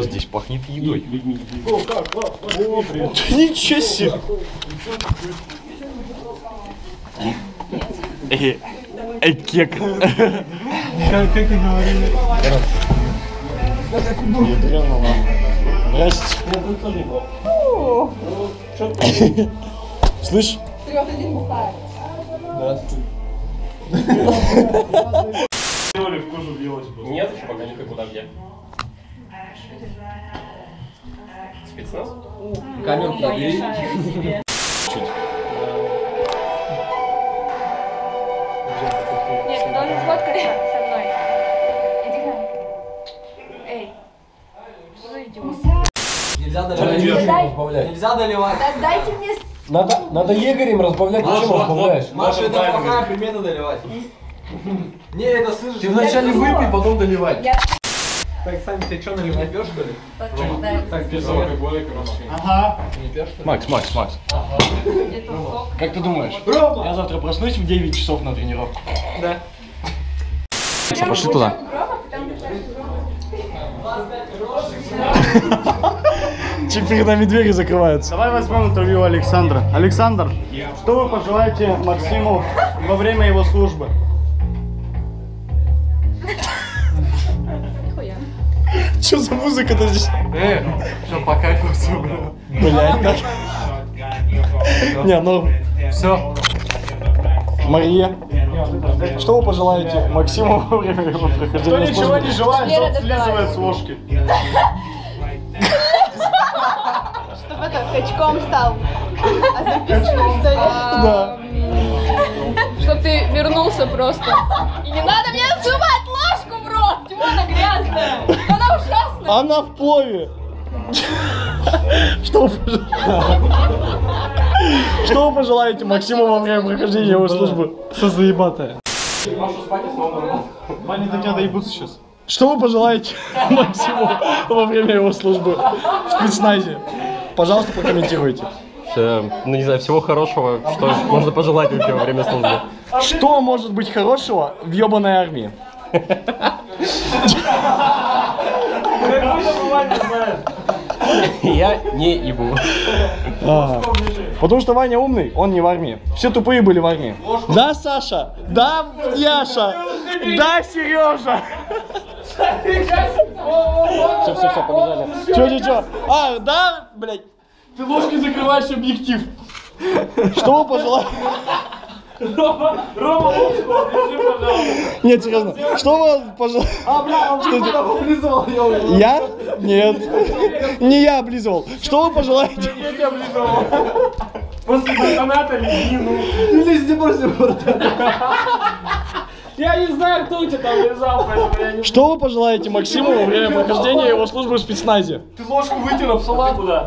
Здесь пахнет едой. Ничего себе. Э, э, кек. Как, как и говорили. Здрасте. Слышь? Нет, еще пока никакой где. Спецназ? Камеру забери. Нет, ты должен сфоткаться со мной. Иди к нам. Эй. Что за идиот? Нельзя доливать. Дай, Нельзя доливать. да дайте мне... Надо, надо егорем разбавлять, зачем разбавляешь? Маша, это плохая примета доливать. Не, это слышишь? Ты вначале выпей, потом доливай. Так, Сань, ты что, наливать пьешь, что ли? Так, пьешь. Макс, Макс, Макс. это сок. Как ты думаешь? Я завтра проснусь в 9 часов на тренировку. Да. Все, пошли туда. Теперь нами двери закрываются. Давай возьмем интервью Александра. Александр, что вы пожелаете Максиму во время его службы? Что за музыка-то здесь? Э, что, по кайфу все, Блять, так. Не, ну, Все. Мария, что вы пожелаете Максиму во время его прохождения службы? желает, Вера слизывает с ложки. Чтобы это качком стал. А записываешь, что ли? Да. Чтоб ты вернулся просто. И не надо мне сувать ложку Чего она грязная? Она ужасная! Она в плове. Что вы пожелаете? Что вы пожелаете Максиму во время прохождения его службы? Что заебатая? Ваня, до тебя доебутся сейчас. Что вы пожелаете Максиму во время его службы в спецназе? Пожалуйста, прокомментируйте. ну не знаю, всего хорошего, что можно пожелать вообще во время службы. Что может быть хорошего в ебаной армии? Я не ебу. А, потому что Ваня умный, он не в армии. Все тупые были в армии. Да, Саша? Да, Яша? Да, Сережа? Все, все, все, побежали. Че, че, че? А, да, блядь? Ты ложкой закрываешь объектив. Что вы пожелаете? Рома, Рома, Нет, серьезно. Что вы пожелаете? А, бля, Я? Нет. Не я облизывал. Что вы пожелаете? После батоната лизни, ну. Лезь не просто Я не знаю, кто у тебя там лизал, поэтому я не... Что вы пожелаете Максиму во время прохождения его службы в спецназе? Ты ложку вытер об салат? Куда?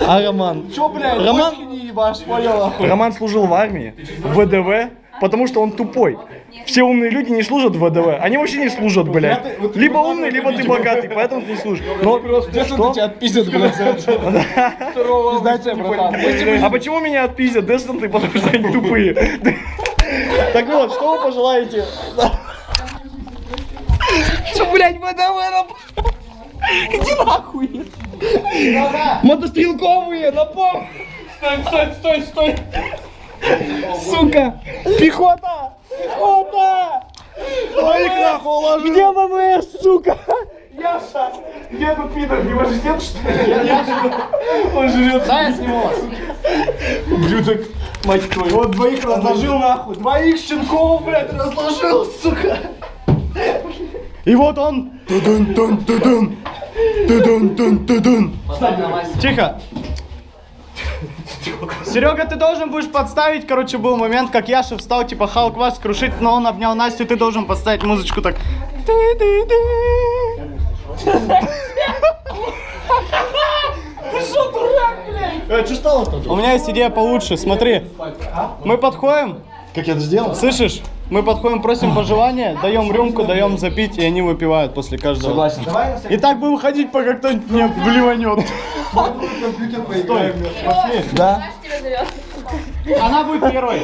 А Роман? Чё, блядь, Роман, не ебашь, поняла? Роман служил в армии, в ВДВ, потому что он тупой. Все умные люди не служат в ВДВ. Они вообще не служат, блядь. Либо умный, либо ты богатый, поэтому ты не служишь. Но что? тебя отпиздят, блядь. А почему меня отпиздят десанты, потому что они тупые? Так вот, что вы пожелаете? Что, блядь, ВДВ Иди нахуй. Мотострелковые, напомню. Стой, стой, стой, стой. Сука. Пехота. Пехота. Ой, нахуй уложил. Где ВВС, сука? Яша. Где этот пидор? Его же нет, что ли? Он жрет. Да, я сниму вас. Блюдок, мать твою. Вот двоих разложил нахуй. Двоих щенков, блядь, разложил, сука. И вот он. Тудун, тун, тудун. Тудун, тун, тудун. Тихо. Серега, ты должен будешь подставить, короче, был момент, как Яша встал, типа, Халк вас крушить, но он обнял Настю, ты должен подставить музычку так. Ты-ты-ты. Э, что стало-то? У меня есть идея получше, смотри. Мы подходим, Как я это сделал? слышишь? Мы подходим, просим пожелания, даем рюмку, даем запить, и они выпивают после каждого. Согласен. И так будем ходить, пока кто-нибудь не блеванет. Да. Она будет первой.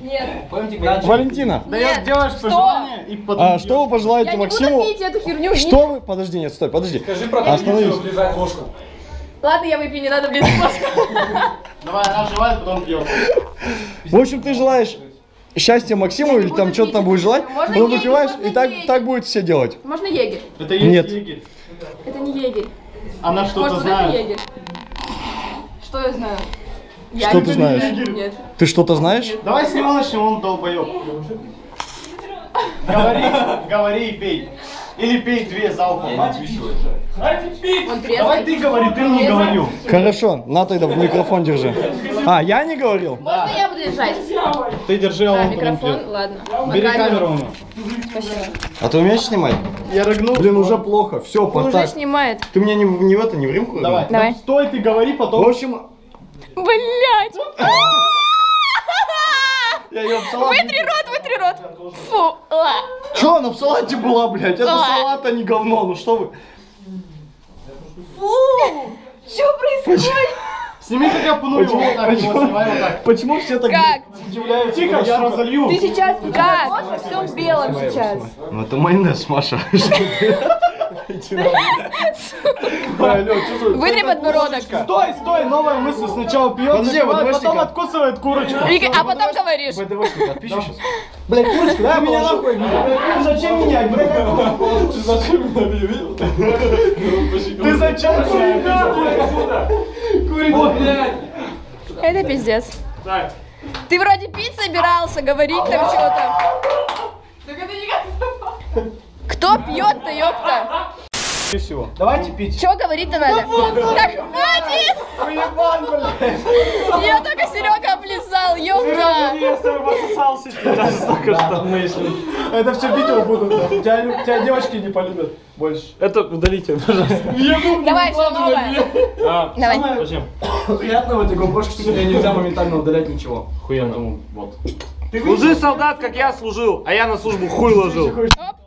Нет. Валентина, Даешь, Нет. делаешь пожелание и а что вы пожелаете Я не Максиму? буду пить эту херню. не- Что вы... Подожди, нет, стой, подожди. Скажи про Остановись. Ладно, я выпью, не надо блин ложку. Давай, она желает, потом пьет. В общем, ты желаешь счастья Максиму или буду там что-то там будешь желать. Можно потом егерь, выпиваешь, можно и так, егерь. так будет все делать. Можно егерь? Это есть Нет. егерь. Это не егерь. Она что-то это знает. егерь? Что я знаю? Я Что ты знаешь? Нет. Ты что-то знаешь? Давай с него начнем, он долбоёб. Говори, говори и пей. Или пей две залпом. Он Давай трезвый. ты говори, ты не говорил. Хорошо, на тогда в микрофон держи. А, я не говорил? Можно я буду держать? Ты держи, а он микрофон? Ладно. Бери камеру у него. Спасибо. А ты умеешь снимать? Я рыгнул. Блин, уже плохо. Все, Он уже снимает. Ты мне не, в- не в это, не в римку? Давай. Давай. Стой, ты говори, В потом. общем, Блять! Я ее в салат... Вытри рот, вытри рот. Фу. Че, она в салате была, блядь? Это салат, а не говно. Ну что вы? Что происходит? Сними как я пну его. Вот так его снимай, вот так. Почему все так Как? удивляются? Тихо, я разолью. Ты сейчас как? Во всем белом сейчас. Ну это майонез, Маша. Вытри подбородок. Стой, стой, новая мысль. Сначала пьет, потом откусывает курочку. А потом говоришь. БДВшник, отпиши сейчас. Блядь, курочка, дай меня нахуй. Ты зачем менять, блядь? Ты зачем менять? Это пиздец. Ты вроде пить собирался, говорить там что-то. Кто пьет-то, ёпта? Всего. Давайте пить. Чего говорить-то надо? Так, хватит! Уебан, блядь. Я только Серега облизал, ёпта! Я с тобой пососался сейчас только что. Это все видео будут. да. Тебя, тебя девочки не полюбят больше. Это удалите, пожалуйста. Давай, что новое? А, Давай. зачем? Приятно в этой гопрошке, что тебе нельзя моментально удалять ничего. Хуяно. Вот. Служи, солдат, как я служил, а я на службу хуй ложил. Оп!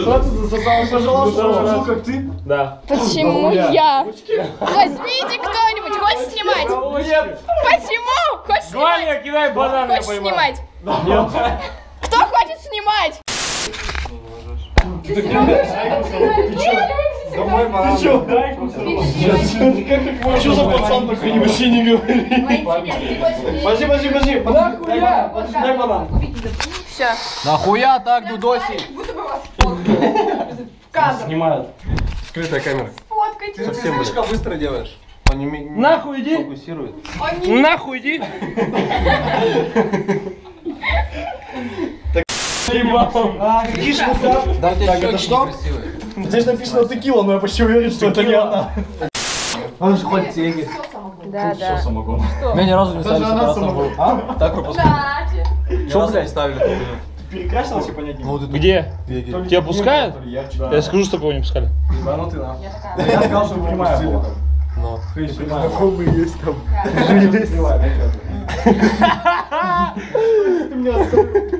Что ты засосал? Пожалуйста, служил, как ты. Да. Почему я? Возьмите кто-нибудь, хочешь снимать? Нет. Почему? Хочешь снимать? Ваня, кидай банан, я Хочешь снимать? Кто хочет снимать? Домой пора. Ты чё? Что за пацан такой, не вообще не говори? Подожди, подожди, подожди. Нахуя? Дай банан. Все. Нахуя так, Дудоси? Снимают. Скрытая камера. Фоткайте. Совсем слишком быстро делаешь. Он не, не Нахуй иди. фокусирует. Нахуй иди. А, какие ж Да, так, это что? Здесь написано текила, но я почти уверен, что это не она. Он же ходит егерь. Да, да. Меня ни разу не ставили Даже она сепаратор. самого. А? Так пропускал. Кстати. Ни разу не ставили. Перекрасился понятие. Где? Тебя пускают? Я скажу, что кого не пускали. ну ты на. Я сказал, что прямая была. Но. Знакомые есть там.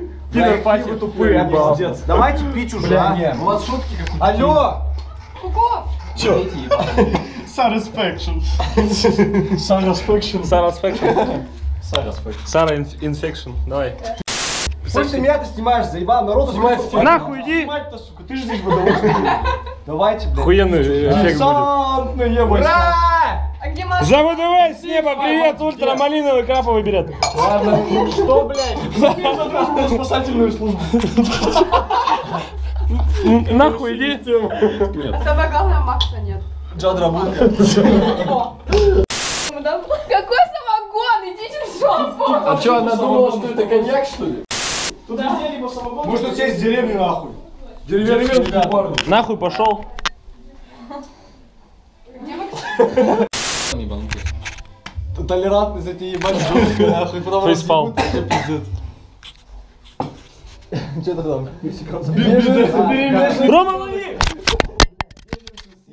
Пидор пати тупые, пиздец. Давайте пить уже, а? У вас шутки как Алло! Чё? Satisfaction. Satisfaction. Сфэкшн. Сара Инфекшн. Давай. Пусть ты меня ты снимаешь, заебал, народу снимает. Нахуй иди. Ты же здесь выдавал. Давайте, блядь. Охуенный эффект будет. Десантное небо. За ВДВ с неба привет, ультрамалиновый краповый берет. Ладно, ну что, блядь? Спасательную службу. Нахуй иди. Самое главное, Макса нет. Джадра Булка. Какой самогон? Идите в жопу! А что, она думала, что это коньяк, что ли? Может, у тебя из деревни нахуй? Деревенский парни. Нахуй пошел. Толерантность эти ебать жестко, нахуй. Потому что Фейспалм. ебут, это пиздец. Что ты там? Рома, лови!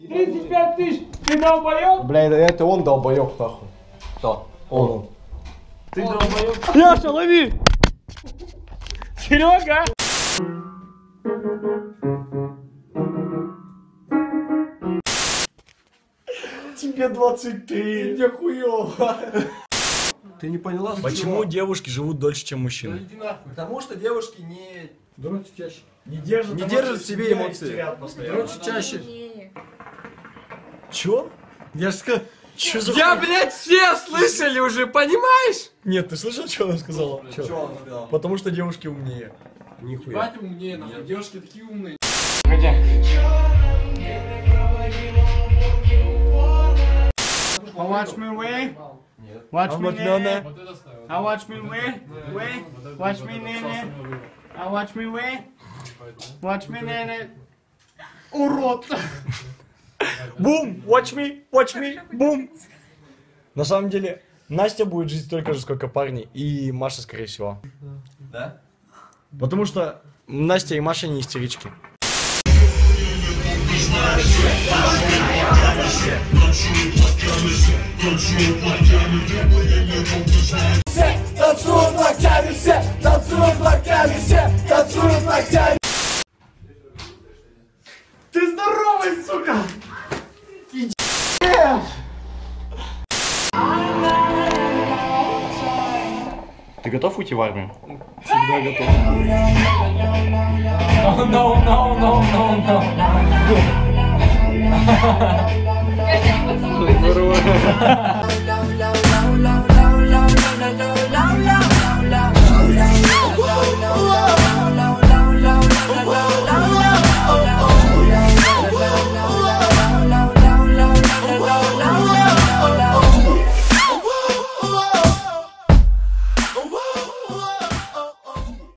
35 тысяч! Ты долбоёб? Бля, это, это он долбоёб, нахуй. Кто? Он. Ты долбоёб? Яша, лови! Серега! Тебе 23. Мне хуёво. Ты не поняла? Почему девушки живут дольше, чем мужчины? Потому что девушки не... Не держат, Не держат в себе эмоции. Короче, чаще. Чё? Я же сказал... Чё за Я, блядь, все слышали уже, понимаешь? Нет, ты слышал, что она сказала? Чё? Чё он сказал? Потому что девушки умнее. Нихуя. умнее, нахуй. Девушки такие умные. А watch me way. Watch me way. А watch me way. Way. Watch me не А watch me way. Watch me не Урод. Бум! Watch me! Watch me! Бум! На самом деле, Настя будет жить столько же, сколько парни, и Маша, скорее всего. Да? Потому что Настя и Маша не истерички. Ты здоровый, сука! Ты готов уйти в армию? Всегда готов. Я тебя не поцелую.